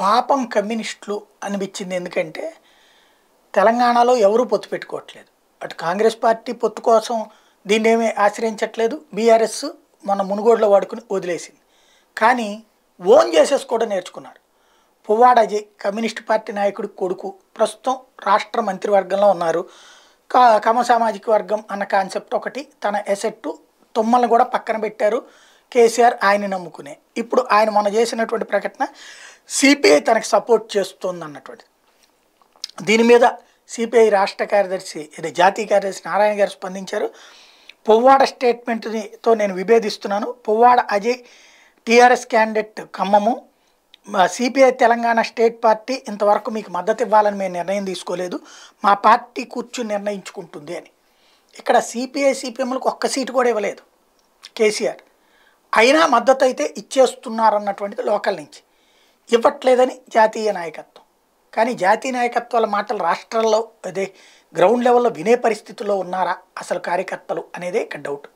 పాపం కమ్యూనిస్టులు అనిపించింది ఎందుకంటే తెలంగాణలో ఎవరూ పొత్తు పెట్టుకోవట్లేదు. అటు కాంగ్రెస్ పార్టీ పొత్తు కోసం దీన్ని ఏమీ ఆశ్రయించట్లేదు. బీఆర్ఎస్ మన మునుగోడులో వాడుకుని వదిలేసింది. కానీ ఓన్ చేసేసుకోవడం నేర్చుకున్నారు. పువ్వాడ అజయ్ కమ్యూనిస్ట్ పార్టీ నాయకుడి కొడుకు ప్రస్తుతం రాష్ట్ర మంత్రివర్గంలో ఉన్నారు. క- కమ సామాజిక వర్గం అన్న కాన్సెప్ట్ ఒకటి తన ఎసెట్టు తుమ్మల్ని కూడా పక్కన పెట్టారు. కేసీఆర్ ఆయన నమ్ముకునే. ఇప్పుడు ఆయన మొన్న చేసినటువంటి ప్రకటన సిపిఐ తనకు సపోర్ట్ చేస్తుంది అన్నటువంటి దీని మీద సిపిఐ రాష్ట్ర కార్యదర్శి ఇది జాతీయ కార్యదర్శి నారాయణ గారు స్పందించారు. పువ్వాడ స్టేట్మెంట్తో నేను విభేదిస్తున్నాను. Puvvada Ajay TRS candidate Khammam. CPI Telangana state party ఇంతవరకు మీకు మద్దతు ఇవ్వాలని మేము నిర్ణయం తీసుకోలేదు. మా పార్టీ కూర్చుని నిర్ణయించుకుంటుంది అని. ఇక్కడ సిపిఐ సిపిఎంలకు ఒక్క సీటు కూడా ఇవ్వలేదు కేసీఆర్. అయినా మద్దతు అయితే ఇచ్చేస్తున్నారన్నటువంటిది లోకల్ నుంచి. ఇవ్వట్లేదని జాతీయ నాయకత్వం. కానీ జాతీయ నాయకత్వాల మాటలు రాష్ట్రాల్లో అదే గ్రౌండ్ లెవెల్లో వినే పరిస్థితుల్లో ఉన్నారా అసలు కార్యకర్తలు అనేదే ఇక్కడ డౌట్